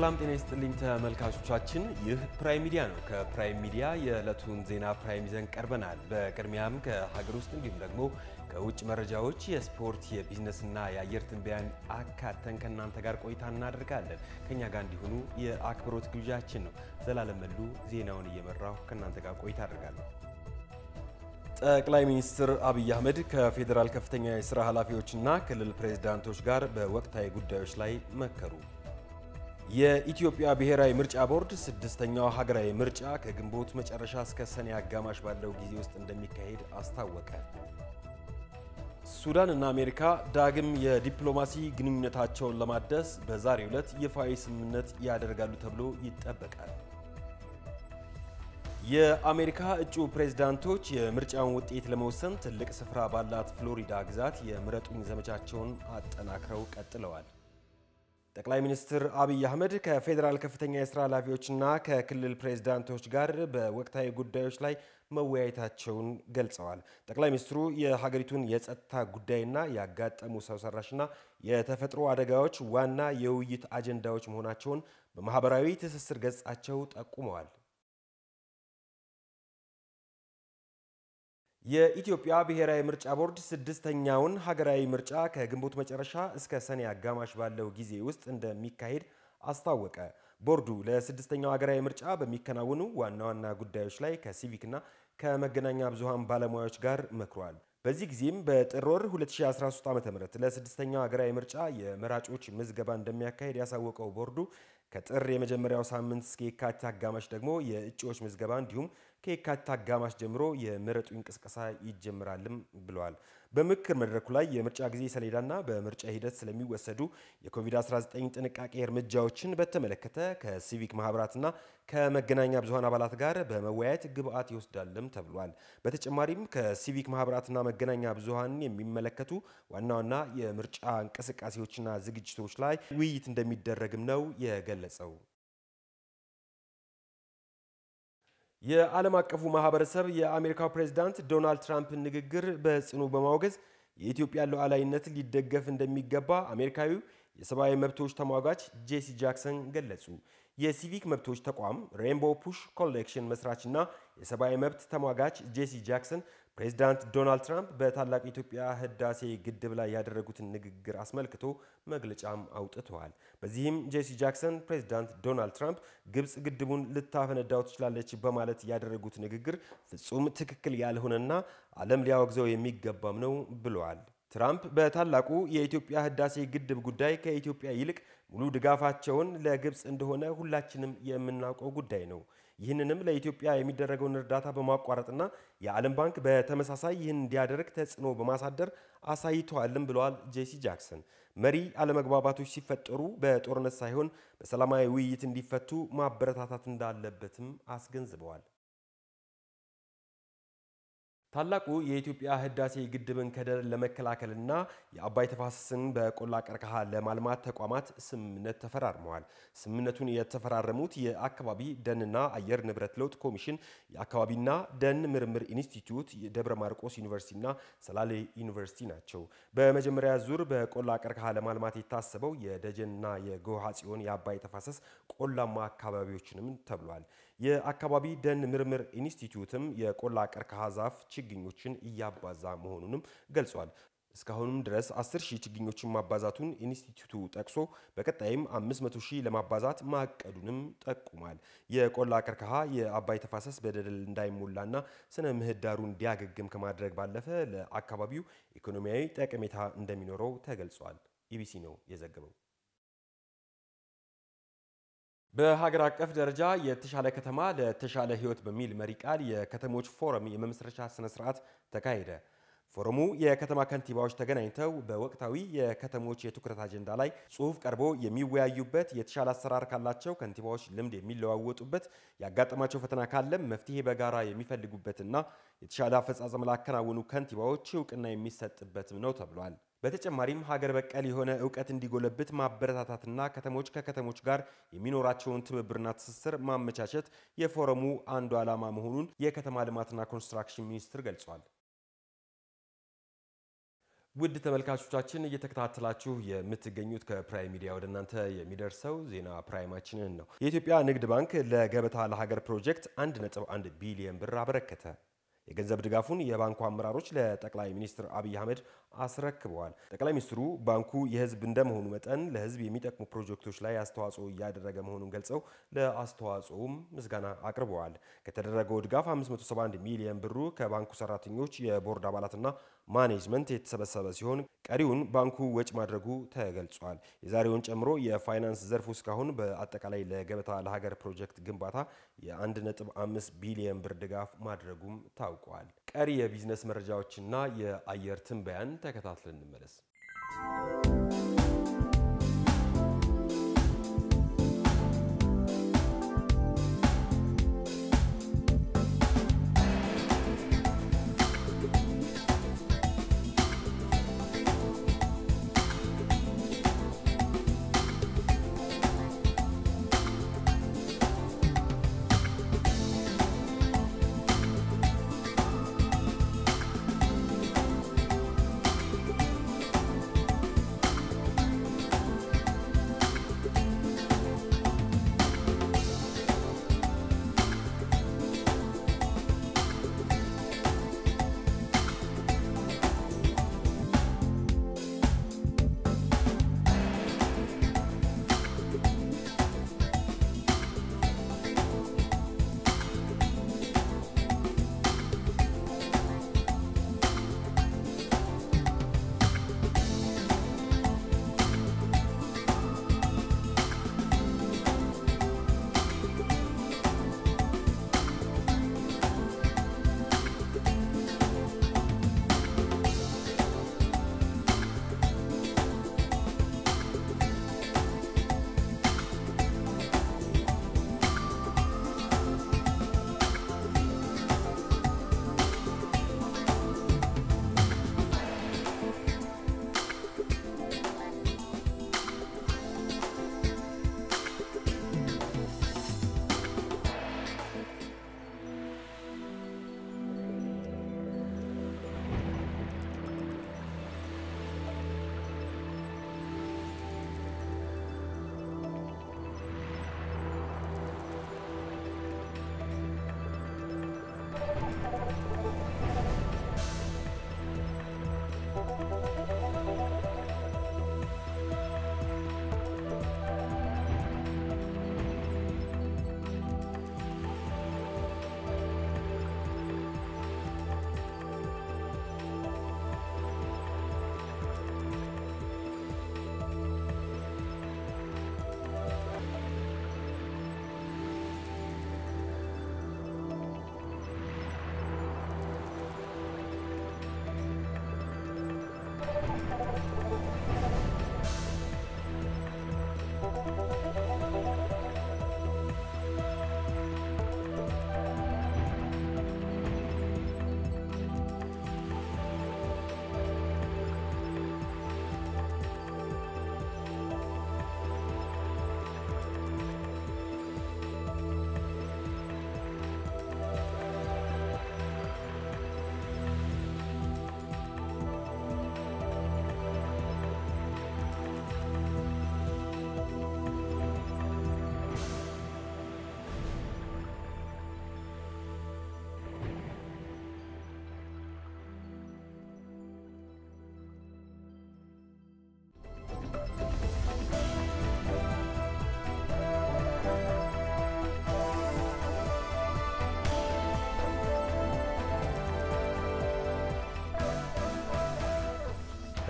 ሰላም ጤና ይስጥልኝ ተመልካቾቻችን፣ ይህ ፕራይም ሚዲያ ነው። ከፕራይም ሚዲያ የዕለቱን ዜና ፕራይም ይዘን ቀርበናል። በቅድሚያም ከሀገር ውስጥ እንዲሁም ደግሞ ከውጭ መረጃዎች፣ የስፖርት፣ የቢዝነስና የአየር ትንበያን አካተን ከእናንተ ጋር ቆይታ እናደርጋለን። ከእኛ ጋር እንዲሆኑ የአክብሮት ግብዣችን ነው። ዘላለም መሉ ዜናውን እየመራሁ ከእናንተ ጋር ቆይታ አደርጋለሁ። ጠቅላይ ሚኒስትር አብይ አህመድ ከፌዴራል ከፍተኛ የሥራ ኃላፊዎችና ክልል ፕሬዝዳንቶች ጋር በወቅታዊ ጉዳዮች ላይ መከሩ። የኢትዮጵያ ብሔራዊ ምርጫ ቦርድ ስድስተኛው ሀገራዊ ምርጫ ከግንቦት መጨረሻ እስከ ሰኔ አጋማሽ ባለው ጊዜ ውስጥ እንደሚካሄድ አስታወቀ። ሱዳን እና አሜሪካ ዳግም የዲፕሎማሲ ግንኙነታቸውን ለማደስ በዛሬው ዕለት ይፋዊ ስምምነት ያደርጋሉ ተብሎ ይጠበቃል። የአሜሪካ እጩ ፕሬዝዳንቶች የምርጫውን ውጤት ለመወሰን ትልቅ ስፍራ ባላት ፍሎሪዳ ግዛት የምረጡኝ ዘመቻቸውን አጠናክረው ቀጥለዋል። ጠቅላይ ሚኒስትር አብይ አህመድ ከፌዴራል ከፍተኛ የሥራ ኃላፊዎችና ከክልል ፕሬዝዳንቶች ጋር በወቅታዊ ጉዳዮች ላይ መወያየታቸውን ገልጸዋል። ጠቅላይ ሚኒስትሩ የሀገሪቱን የጸጥታ ጉዳይና ያጋጠሙ ሰው ሰራሽና የተፈጥሮ አደጋዎች ዋና የውይይት አጀንዳዎች መሆናቸውን በማኅበራዊ ትስስር ገጻቸው ጠቁመዋል። የኢትዮጵያ ብሔራዊ ምርጫ ቦርድ ስድስተኛውን ሀገራዊ ምርጫ ከግንቦት መጨረሻ እስከ ሰኔ አጋማሽ ባለው ጊዜ ውስጥ እንደሚካሄድ አስታወቀ። ቦርዱ ለስድስተኛው ሀገራዊ ምርጫ በሚከናወኑ ዋና ዋና ጉዳዮች ላይ ከሲቪክና ከመገናኛ ብዙሃን ባለሙያዎች ጋር መክሯል። በዚህ ጊዜም በጥር ወር 2013 ዓ.ም ለስድስተኛው ሀገራዊ ምርጫ የመራጮች ምዝገባ እንደሚያካሄድ ያሳወቀው ቦርዱ ከጥር የመጀመሪያው ሳምንት እስከ የካቲት አጋማሽ ደግሞ የእጩዎች ምዝገባ እንዲሁም ከየካቲት አጋማሽ ጀምሮ የምረጡኝ እንቅስቃሴ ይጀምራልም ብለዋል። በምክክር መድረኩ ላይ የምርጫ ጊዜ ሰሌዳና በምርጫ ሂደት ስለሚወሰዱ የኮቪድ-19 ጥንቃቄ እርምጃዎችን በተመለከተ ከሲቪክ ማህበራትና ከመገናኛ ብዙሃን አባላት ጋር በመወያየት ግብአት ይወስዳልም ተብሏል። በተጨማሪም ከሲቪክ ማህበራትና መገናኛ ብዙሃን የሚመለከቱ ዋና ዋና የምርጫ እንቅስቃሴዎችና ዝግጅቶች ላይ ውይይት እንደሚደረግም ነው የገለጸው። የዓለም አቀፉ ማህበረሰብ የአሜሪካው ፕሬዝዳንት ዶናልድ ትራምፕን ንግግር በጽኑ በማውገዝ የኢትዮጵያ ሉዓላዊነት ሊደገፍ እንደሚገባ አሜሪካዊው የሰብአዊ መብቶች ተሟጋች ጄሲ ጃክሰን ገለጹ። የሲቪክ መብቶች ተቋም Rainbow PUSH Coalition መስራችና የሰብአዊ መብት ተሟጋች ጄሲ ጃክሰን ፕሬዚዳንት ዶናልድ ትራምፕ በታላቁ የኢትዮጵያ ህዳሴ ግድብ ላይ ያደረጉትን ንግግር አስመልክቶ መግለጫም አውጥተዋል። በዚህም ጄሲ ጃክሰን ፕሬዚዳንት ዶናልድ ትራምፕ ግብፅ ግድቡን ልታፈነዳው ትችላለች በማለት ያደረጉት ንግግር ፍጹም ትክክል ያልሆነና ዓለም ሊያወግዘው የሚገባም ነው ብለዋል። ትራምፕ በታላቁ የኢትዮጵያ ህዳሴ ግድብ ጉዳይ ከኢትዮጵያ ይልቅ ሙሉ ድጋፋቸውን ለግብፅ እንደሆነ ሁላችንም የምናውቀው ጉዳይ ነው። ይህንንም ለኢትዮጵያ የሚደረገውን እርዳታ በማቋረጥና የዓለም ባንክ በተመሳሳይ ይህን እንዲያደርግ ተጽዕኖ በማሳደር አሳይተዋልም ብለዋል ጄሲ ጃክሰን። መሪ አለመግባባቶች ሲፈጠሩ በጦርነት ሳይሆን በሰላማዊ ውይይት እንዲፈቱ ማበረታታት እንዳለበትም አስገንዝበዋል። ታላቁ የኢትዮጵያ ህዳሴ ግድብን ከደን ለመከላከልና የአባይ ተፋሰስን በቆላ ቀርከሃ ለማልማት ተቋማት ስምምነት ተፈራርመዋል። ስምምነቱን የተፈራረሙት የአካባቢ ደንና አየር ንብረት ለውጥ ኮሚሽን፣ የአካባቢና ደን ምርምር ኢንስቲትዩት፣ የደብረ ማርቆስ ዩኒቨርሲቲና ሰላሌ ዩኒቨርሲቲ ናቸው። በመጀመሪያ ዙር በቆላ ቀርከሃ ለማልማት የታሰበው የደጀንና የጎሃ ጽዮን የአባይ ተፋሰስ ቆላማ አካባቢዎችንም ተብሏል። የአካባቢ ደን ምርምር ኢንስቲትዩትም የቆላ ቀርከሃ ዛፍ ችግኞችን እያባዛ መሆኑንም ገልጿል። እስካሁንም ድረስ 10 ሺህ ችግኞችን ማባዛቱን ኢንስቲትዩቱ ጠቅሶ በቀጣይም 500 ሺህ ለማባዛት ማቀዱንም ጠቁሟል። የቆላ ቀርከሃ የአባይ ተፋሰስ በደለል እንዳይሞላና ስነ ምህዳሩ እንዲያገግም ከማድረግ ባለፈ ለአካባቢው ኢኮኖሚያዊ ጠቀሜታ እንደሚኖረው ተገልጿል። ኢቢሲ ነው የዘገበው። በሀገር አቀፍ ደረጃ የተሻለ ከተማ ለተሻለ ሕይወት በሚል መሪ ቃል የከተሞች ፎረም የመመስረቻ ስነ ስርዓት ተካሄደ። ፎረሙ የከተማ ከንቲባዎች ተገናኝተው በወቅታዊ የከተሞች የትኩረት አጀንዳ ላይ ጽሑፍ ቀርቦ የሚወያዩበት፣ የተሻለ አሰራር ካላቸው ከንቲባዎች ልምድ የሚለዋወጡበት፣ ያጋጠማቸው ፈተና ካለም መፍትሄ በጋራ የሚፈልጉበትና የተሻለ አፈጻጸም ላከናወኑ ከንቲባዎች እውቅና የሚሰጥበትም ነው ተብሏል። በተጨማሪም ሀገር በቀል የሆነ እውቀት እንዲጎለብት ማበረታታትና ከተሞች ከከተሞች ጋር የሚኖራቸውን ትብብርና ትስስር ማመቻቸት የፎረሙ አንዱ ዓላማ መሆኑን የከተማ ልማትና ኮንስትራክሽን ሚኒስቴር ገልጿል። ውድ ተመልካቾቻችን እየተከታተላችሁ የምትገኙት ከፕራይም ሚዲያ ወደ እናንተ የሚደርሰው ዜና ፕራይማችንን ነው። የኢትዮጵያ ንግድ ባንክ ለገበታ ለሀገር ፕሮጀክት 1.1 ቢሊዮን ብር አበረከተ። የገንዘብ ድጋፉን የባንኩ አመራሮች ለጠቅላይ ሚኒስትር አብይ አህመድ አስረክበዋል። ጠቅላይ ሚኒስትሩ ባንኩ የሕዝብ እንደመሆኑ መጠን ለሕዝብ የሚጠቅሙ ፕሮጀክቶች ላይ አስተዋጽኦ እያደረገ መሆኑን ገልጸው ለአስተዋጽኦም ምስጋና አቅርበዋል። ከተደረገው ድጋፍ 571 ሚሊዮን ብሩ ከባንኩ ሰራተኞች፣ የቦርድ አባላትና ማኔጅመንት የተሰበሰበ ሲሆን ቀሪውን ባንኩ ወጪ ማድረጉ ተገልጿል። የዛሬውን ጨምሮ የፋይናንስ ዘርፉ እስካሁን በአጠቃላይ ለገበታ ለሀገር ፕሮጀክት ግንባታ የ1.5 ቢሊዮን ብር ድጋፍ ማድረጉም ታውቋል። ቀሪ የቢዝነስ መረጃዎችና የአየር ትንበያን ተከታትለን እንመለስ።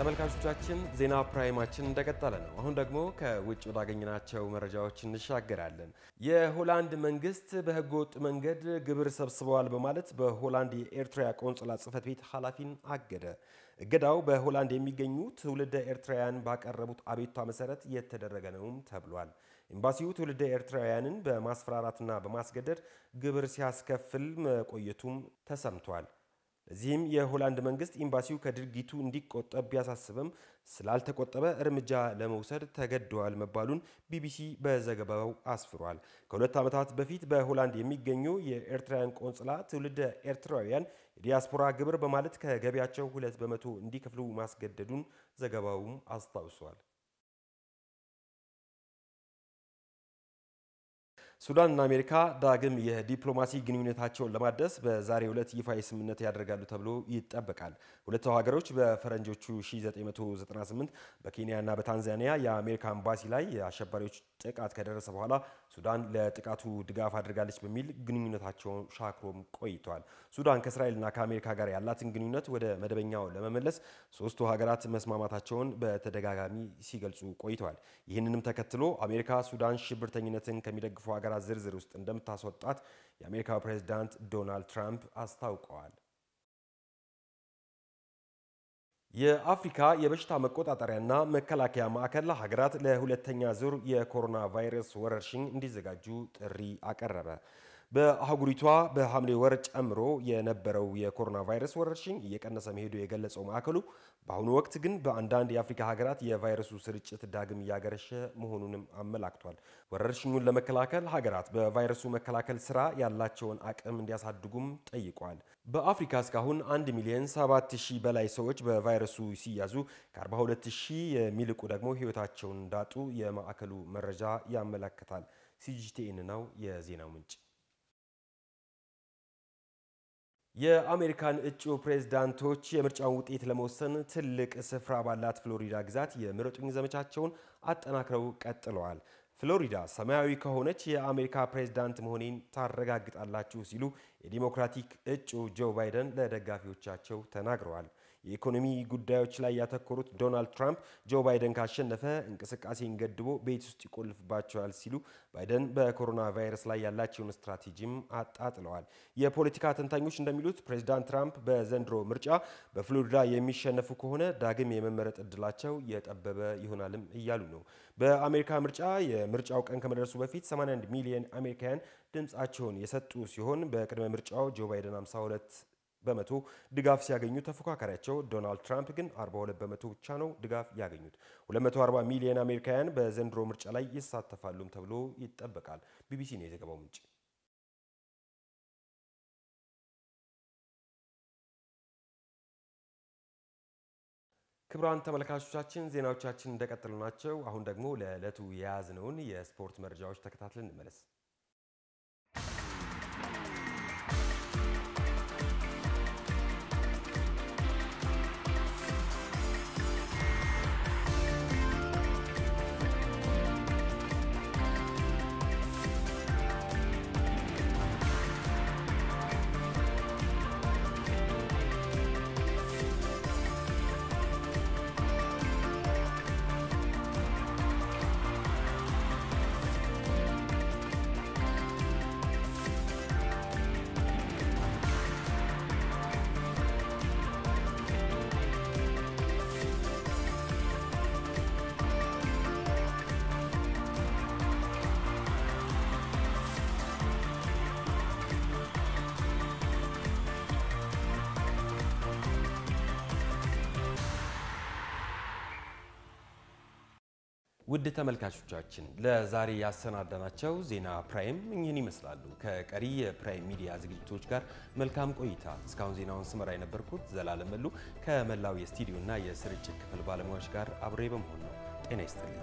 ተመልካቾቻችን ዜና ፕራይማችን እንደቀጠለ ነው። አሁን ደግሞ ከውጭ ወዳገኘናቸው መረጃዎች እንሻገራለን። የሆላንድ መንግስት በህገ ወጥ መንገድ ግብር ሰብስበዋል በማለት በሆላንድ የኤርትራ ቆንጽላ ጽሕፈት ቤት ኃላፊን አገደ። እገዳው በሆላንድ የሚገኙ ትውልደ ኤርትራውያን ባቀረቡት አቤቱታ መሰረት የተደረገ ነውም ተብሏል። ኤምባሲው ትውልደ ኤርትራውያንን በማስፈራራትና በማስገደድ ግብር ሲያስከፍል መቆየቱም ተሰምቷል። በዚህም የሆላንድ መንግስት ኤምባሲው ከድርጊቱ እንዲቆጠብ ቢያሳስብም ስላልተቆጠበ እርምጃ ለመውሰድ ተገደዋል መባሉን ቢቢሲ በዘገባው አስፍሯል። ከሁለት ዓመታት በፊት በሆላንድ የሚገኙ የኤርትራውያን ቆንጽላ ትውልደ ኤርትራውያን የዲያስፖራ ግብር በማለት ከገቢያቸው ሁለት በመቶ እንዲከፍሉ ማስገደዱን ዘገባውም አስታውሷል። ሱዳንና አሜሪካ ዳግም የዲፕሎማሲ ግንኙነታቸውን ለማደስ በዛሬው ዕለት ይፋ ስምምነት ያደርጋሉ ተብሎ ይጠበቃል። ሁለቱ ሀገሮች በፈረንጆቹ 1998 በኬንያና በታንዛኒያ የአሜሪካ ኤምባሲ ላይ የአሸባሪዎች ጥቃት ከደረሰ በኋላ ሱዳን ለጥቃቱ ድጋፍ አድርጋለች በሚል ግንኙነታቸውን ሻክሮም ቆይተዋል። ሱዳን ከእስራኤልና ከአሜሪካ ጋር ያላትን ግንኙነት ወደ መደበኛው ለመመለስ ሶስቱ ሀገራት መስማማታቸውን በተደጋጋሚ ሲገልጹ ቆይተዋል። ይህንንም ተከትሎ አሜሪካ ሱዳን ሽብርተኝነትን ከሚደግፉ ሀገራት ዝርዝር ውስጥ እንደምታስወጣት የአሜሪካው ፕሬዝዳንት ዶናልድ ትራምፕ አስታውቀዋል። የአፍሪካ የበሽታ መቆጣጠሪያና መከላከያ ማዕከል ሀገራት ለሁለተኛ ዙር የኮሮና ቫይረስ ወረርሽኝ እንዲዘጋጁ ጥሪ አቀረበ። በአህጉሪቷ በሐምሌ ወር ጨምሮ የነበረው የኮሮና ቫይረስ ወረርሽኝ እየቀነሰ መሄዱ የገለጸው ማዕከሉ በአሁኑ ወቅት ግን በአንዳንድ የአፍሪካ ሀገራት የቫይረሱ ስርጭት ዳግም እያገረሸ መሆኑንም አመላክቷል። ወረርሽኙን ለመከላከል ሀገራት በቫይረሱ መከላከል ስራ ያላቸውን አቅም እንዲያሳድጉም ጠይቋል። በአፍሪካ እስካሁን 1 ሚሊዮን 7 ሺህ በላይ ሰዎች በቫይረሱ ሲያዙ ከ42 ሺህ የሚልቁ ደግሞ ሕይወታቸውን እንዳጡ የማዕከሉ መረጃ ያመለክታል። ሲጂቲኤን ነው የዜናው ምንጭ። የአሜሪካን እጩ ፕሬዝዳንቶች የምርጫውን ውጤት ለመወሰን ትልቅ ስፍራ ባላት ፍሎሪዳ ግዛት የምረጡኝ ዘመቻቸውን አጠናክረው ቀጥለዋል። ፍሎሪዳ ሰማያዊ ከሆነች የአሜሪካ ፕሬዝዳንት መሆኔን ታረጋግጣላችሁ ሲሉ የዲሞክራቲክ እጩ ጆ ባይደን ለደጋፊዎቻቸው ተናግረዋል። የኢኮኖሚ ጉዳዮች ላይ ያተኮሩት ዶናልድ ትራምፕ ጆ ባይደን ካሸነፈ እንቅስቃሴን ገድቦ ቤት ውስጥ ይቆልፍባቸዋል ሲሉ ባይደን በኮሮና ቫይረስ ላይ ያላቸውን ስትራቴጂም አጣጥለዋል። የፖለቲካ ተንታኞች እንደሚሉት ፕሬዚዳንት ትራምፕ በዘንድሮ ምርጫ በፍሎሪዳ የሚሸነፉ ከሆነ ዳግም የመመረጥ እድላቸው የጠበበ ይሆናልም እያሉ ነው። በአሜሪካ ምርጫ የምርጫው ቀን ከመድረሱ በፊት 81 ሚሊዮን አሜሪካውያን ድምፃቸውን የሰጡ ሲሆን በቅድመ ምርጫው ጆ ባይደን 52 በመቶ ድጋፍ ሲያገኙ ተፎካካሪያቸው ዶናልድ ትራምፕ ግን 42 በመቶ ብቻ ነው ድጋፍ ያገኙት። 240 ሚሊዮን አሜሪካውያን በዘንድሮ ምርጫ ላይ ይሳተፋሉም ተብሎ ይጠበቃል። ቢቢሲ ነው የዘገባው ምንጭ። ክቡራን ተመልካቾቻችን ዜናዎቻችን እንደቀጠሉ ናቸው። አሁን ደግሞ ለዕለቱ የያዝነውን የስፖርት መረጃዎች ተከታትለን እንመለስ። ውድ ተመልካቾቻችን ለዛሬ ያሰናዳናቸው ዜና ፕራይም እኚህን ይመስላሉ። ከቀሪ የፕራይም ሚዲያ ዝግጅቶች ጋር መልካም ቆይታ። እስካሁን ዜናውን ስመራ የነበርኩት ዘላለም መሉ ከመላው የስቱዲዮና የስርጭት ክፍል ባለሙያዎች ጋር አብሬ በመሆን ነው። ጤና ይስጥልኝ።